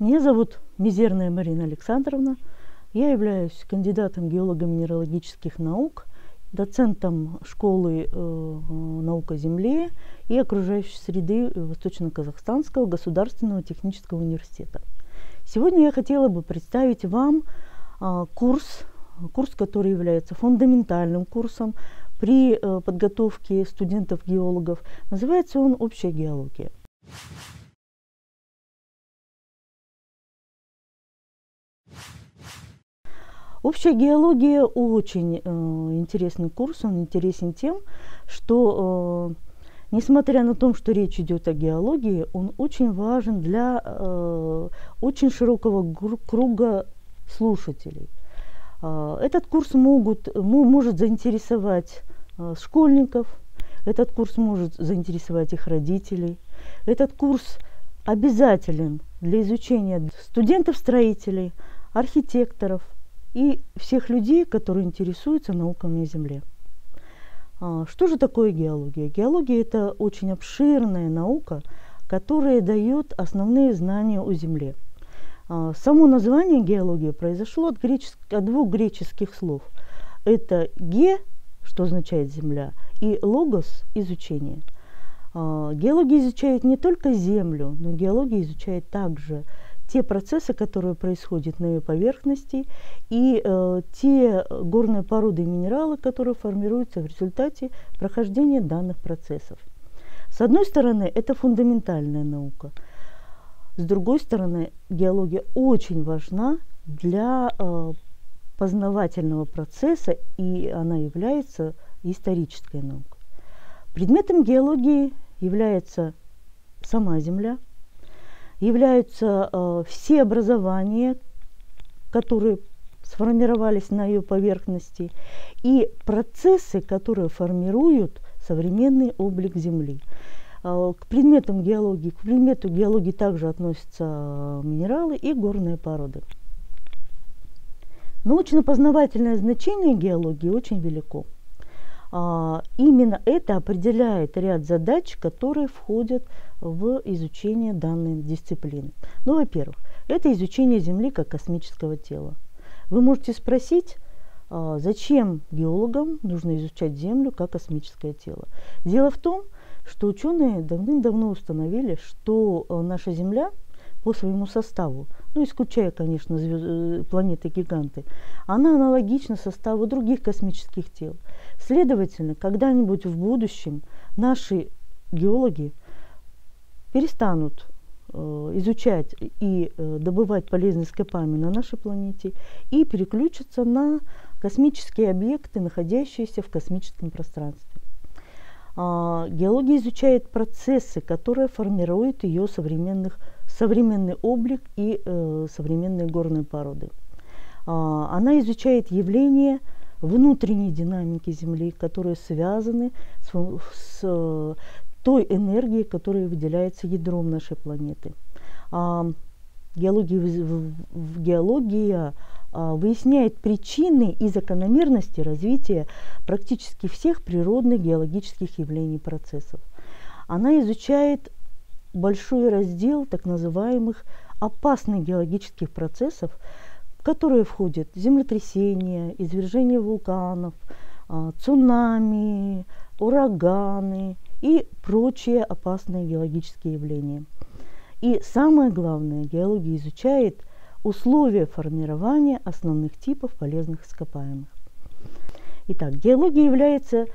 Меня зовут Мизерная Марина Александровна. Я являюсь кандидатом геолого-минералогических наук, доцентом школы э, наука Земли и окружающей среды Восточно-Казахстанского государственного технического университета. Сегодня я хотела бы представить вам э, курс, курс, который является фундаментальным курсом при э, подготовке студентов-геологов. Называется он «Общая геология». Общая геология очень э, интересный курс, он интересен тем, что э, несмотря на то, что речь идет о геологии, он очень важен для э, очень широкого круга слушателей. Э, этот курс могут, может заинтересовать э, школьников, этот курс может заинтересовать их родителей. Этот курс обязателен для изучения студентов-строителей, архитекторов, и всех людей, которые интересуются науками о Земле. А, что же такое геология? Геология – это очень обширная наука, которая дает основные знания о Земле. А, само название геология произошло от, греческ... от двух греческих слов. Это «ге», что означает «земля», и «логос» – «изучение». А, геология изучает не только Землю, но геология изучает также те процессы, которые происходят на ее поверхности, и э, те горные породы и минералы, которые формируются в результате прохождения данных процессов. С одной стороны, это фундаментальная наука. С другой стороны, геология очень важна для э, познавательного процесса, и она является исторической наукой. Предметом геологии является сама Земля – являются э, все образования, которые сформировались на ее поверхности, и процессы, которые формируют современный облик Земли. Э, к предметам геологии, к предмету геологии также относятся э, минералы и горные породы. Научно-познавательное значение геологии очень велико. А, именно это определяет ряд задач, которые входят в изучение данной дисциплины. Ну, во-первых, это изучение Земли как космического тела. Вы можете спросить, а, зачем геологам нужно изучать Землю как космическое тело. Дело в том, что ученые давным-давно установили, что а, наша Земля по своему составу, ну исключая, конечно, э, планеты-гиганты, она аналогична составу других космических тел. Следовательно, когда-нибудь в будущем наши геологи перестанут э, изучать и э, добывать полезные ископаемые на нашей планете и переключатся на космические объекты, находящиеся в космическом пространстве. А, геология изучает процессы, которые формируют ее современных, современный облик и э, современные горные породы. А, она изучает явления внутренней динамики Земли, которые связаны с, с э, той энергией, которая выделяется ядром нашей планеты. А, геология, геология а, выясняет причины и закономерности развития практически всех природных геологических явлений и процессов. Она изучает большой раздел так называемых опасных геологических процессов, которые входят землетрясения, извержения вулканов, а, цунами, ураганы и прочие опасные геологические явления. И самое главное, геология изучает условия формирования основных типов полезных ископаемых. Итак, геология является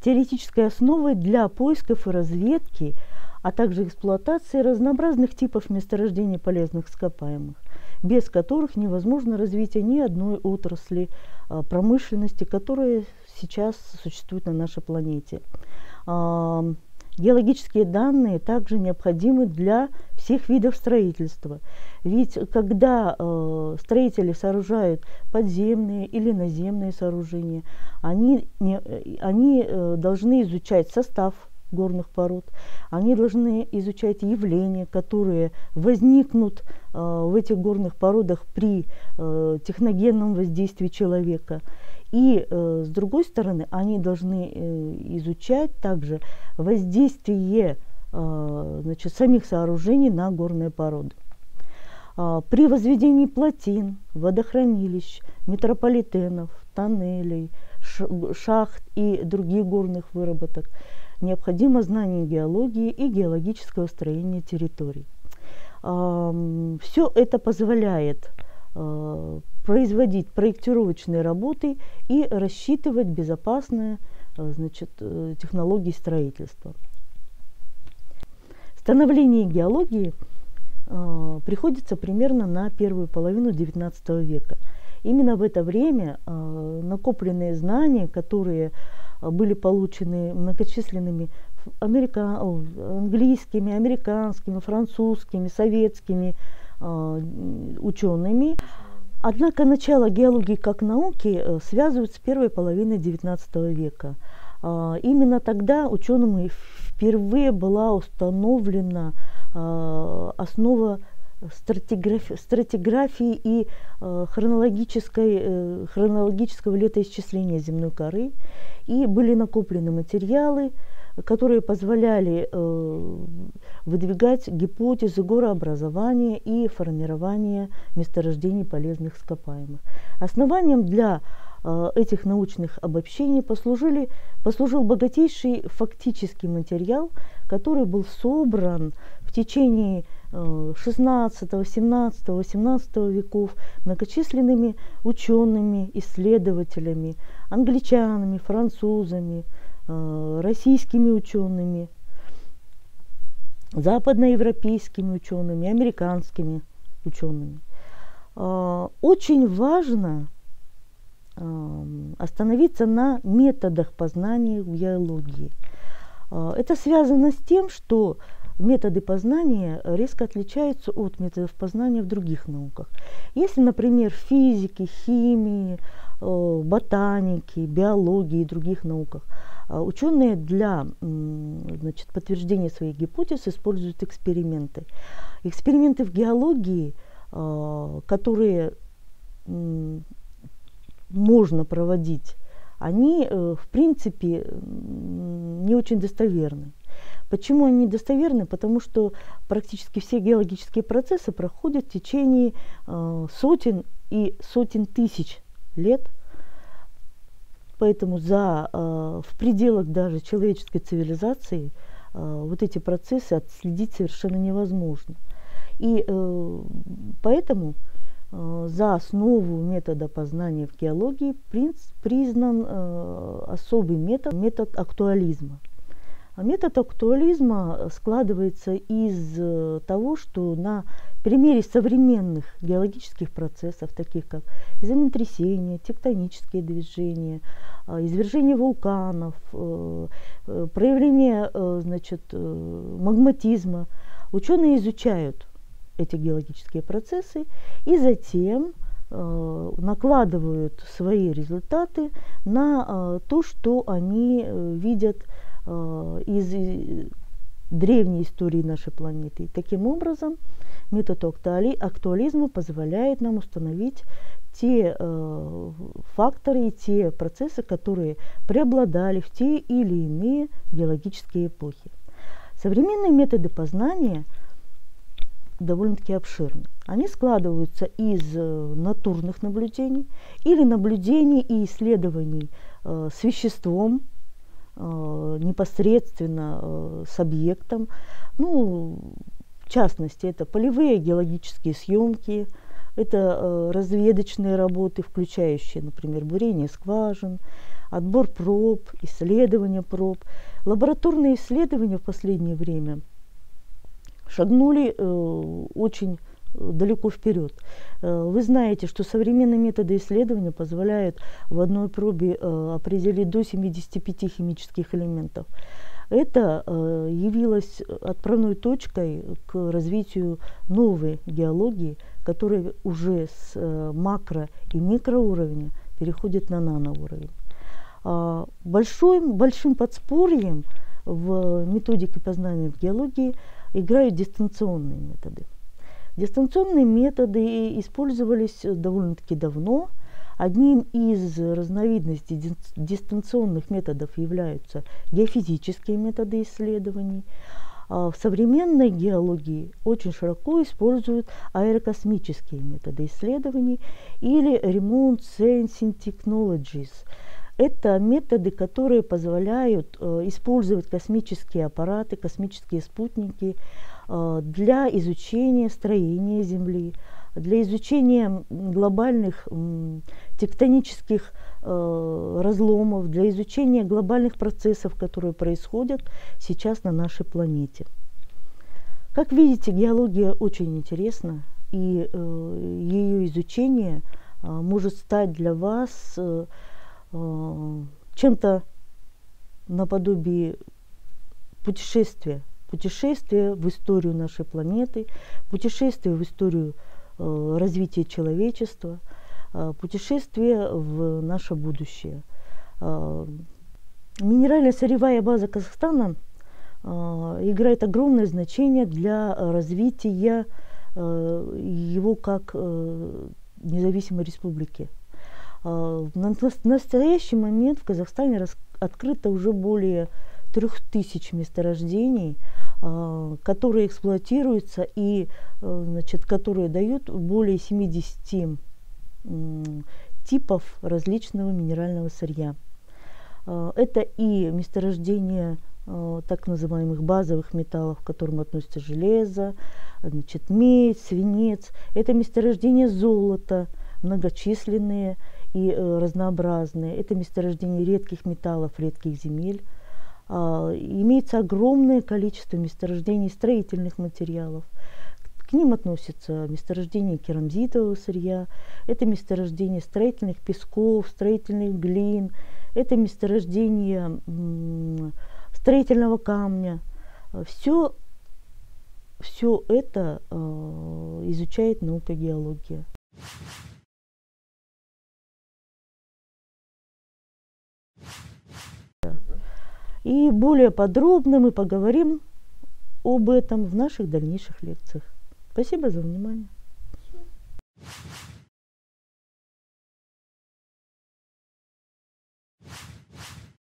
теоретической основой для поисков и разведки, а также эксплуатации разнообразных типов месторождений полезных ископаемых без которых невозможно развитие ни одной отрасли а, промышленности, которая сейчас существует на нашей планете. А, геологические данные также необходимы для всех видов строительства. Ведь когда э, строители сооружают подземные или наземные сооружения, они, не, они э, должны изучать состав горных пород. Они должны изучать явления, которые возникнут э, в этих горных породах при э, техногенном воздействии человека. И э, с другой стороны, они должны э, изучать также воздействие э, значит, самих сооружений на горные породы. А, при возведении плотин, водохранилищ, метрополитенов, тоннелей, шахт и других горных выработок необходимо знание геологии и геологического строения территорий. Все это позволяет а, производить проектировочные работы и рассчитывать безопасные а, значит, э, технологии строительства. Становление геологии э, приходится примерно на первую половину XIX века. Именно в это время э, накопленные знания, которые были получены многочисленными америка... английскими, американскими, французскими, советскими э, учеными, Однако начало геологии как науки связывают с первой половиной XIX века. Именно тогда учеными впервые была установлена э, основа стратиграфии, стратиграфии и э, хронологической, э, хронологического летоисчисления земной коры. И были накоплены материалы, которые позволяли э, выдвигать гипотезы горообразования и формирования месторождений полезных ископаемых. Основанием для Э, этих научных обобщений послужили, послужил богатейший фактический материал, который был собран в течение 16, 17, 18 веков многочисленными учеными, исследователями, англичанами, французами, э, российскими учеными, западноевропейскими учеными, американскими учеными. Э, очень важно остановиться на методах познания в геологии. Это связано с тем, что методы познания резко отличаются от методов познания в других науках. Если, например, в физике, химии, э, ботанике, биологии и других науках а, ученые для значит, подтверждения своих гипотез используют эксперименты. Эксперименты в геологии, а, которые можно проводить, они, э, в принципе, не очень достоверны. Почему они недостоверны? Потому что практически все геологические процессы проходят в течение э, сотен и сотен тысяч лет. Поэтому за, э, в пределах даже человеческой цивилизации вот эти процессы отследить совершенно невозможно. И поэтому Э, за основу метода познания в геологии признан э, особый метод, метод актуализма. А метод актуализма складывается из э, того, что на примере современных геологических процессов, таких как землетрясения, тектонические движения, извержение вулканов, проявление значит, магматизма, ученые изучают эти геологические процессы и затем э, накладывают свои результаты на э, то, что они э, видят э, из древней истории нашей планеты. Таким образом, метод актуализма позволяет нам установить те э, факторы и те процессы, которые преобладали в те или иные геологические эпохи. Современные методы познания – довольно-таки обширны. Они складываются из э, натурных наблюдений или наблюдений и исследований э, с веществом, э, непосредственно э, с объектом. Ну, в частности, это полевые геологические съемки, это э, разведочные работы, включающие, например, бурение скважин, отбор проб, исследование проб. Лабораторные исследования в последнее время – шагнули э, очень далеко вперед. Э, вы знаете, что современные методы исследования позволяют в одной пробе э, определить до 75 химических элементов. Это явилось отправной точкой к развитию новой геологии, которая уже с макро и микроуровня переходит на наноуровень. А, большим, большим подспорьем в методике познания в геологии – играют дистанционные методы. Дистанционные методы использовались довольно-таки давно. Одним из разновидностей дистанционных методов являются геофизические методы исследований. А в современной геологии очень широко используют аэрокосмические методы исследований или Remote Sensing Technologies. Это методы, которые позволяют э, использовать космические аппараты, космические спутники для изучения строения Земли, для изучения глобальных тектонических э, разломов, для изучения глобальных процессов, которые происходят сейчас на нашей планете. Как видите, геология очень интересна, и э, ее изучение э, может стать для вас э, э, чем-то наподобие путешествия, путешествия в историю нашей планеты, путешествия в историю Э, развития человечества, э, путешествие в наше будущее. Э, минеральная сырьевая база Казахстана играет огромное значение для развития его как независимой республики. В настоящий момент в Казахстане открыто уже более трех тысяч месторождений, а, которые эксплуатируются и э, значит, которые дают более 70 типов различного минерального сырья. А, это и месторождение а, так называемых базовых металлов, к которым относятся железо, значит, медь, свинец. Это месторождение золота, многочисленные и э, разнообразные. Это месторождение редких металлов, редких земель. А, имеется огромное количество месторождений строительных материалов. К ним относятся месторождения керамзитового сырья, это месторождение строительных песков, строительных глин, это месторождение строительного камня. Все, все это э, изучает наука геология. И более подробно мы поговорим об этом в наших дальнейших лекциях. Спасибо за внимание.